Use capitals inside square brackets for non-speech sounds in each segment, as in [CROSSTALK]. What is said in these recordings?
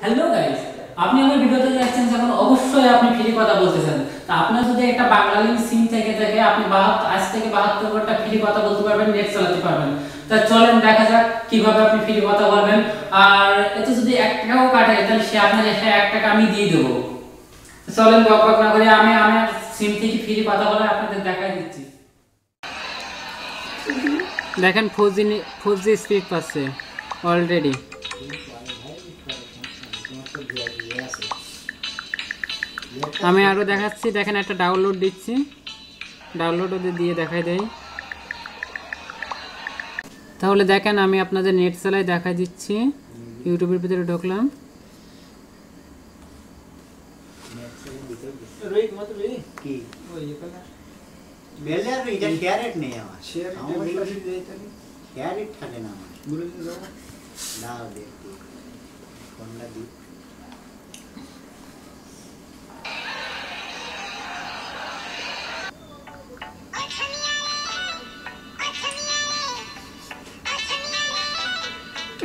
Hello guys আপনি আমার ভিডিওতে যাচ্ছেন যখন অবশ্যই আপনি ফ্রি কথা বলতেছেন। তা আপনার যদি একটা বাংলালিংক সিম থেকে থাকে, আপনি আজ থেকে বাহাত্তর ঘণ্টা ফ্রি কথা বলতে পারবেন নেট চালাতে পারবেন। তা চলেন, দেখা যাক কীভাবে আপনি ফ্রি কথা বলবেন। আর এতে যদি এক টাকাও কাটে, তাহলে সে আপনার এসে এক টাকা আমি দিয়ে দেবো। চলেন, বক না করে আমি আমার সিম থেকে ফ্রি কথা বলে আপনাদের দেখাই দিচ্ছি। দেখেন four G four G speed পাচ্ছে অলরেডি আমি আরও দেখাচ্ছি দেখেন একটা ডাউনলোড দিচ্ছি। ডাউনলোড ওদের দিয়ে দেখাই দেয় তাহলে দেখেন আমি আপনাদের নেট চালাই দেখাই দিচ্ছি। ইউটিউবের ভিতরে ঢুকলাম। ক্যারেট থাকে না আমার।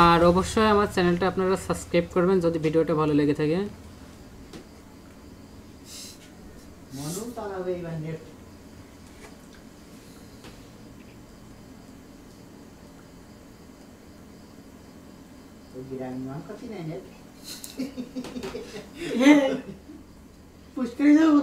আর অবশ্যই আমার চ্যানেলটা আপনারা সাবস্ক্রাইব করবেন যদি ভিডিওটা ভালো লেগে থাকে। [LAUGHS] পুষ্করে যাব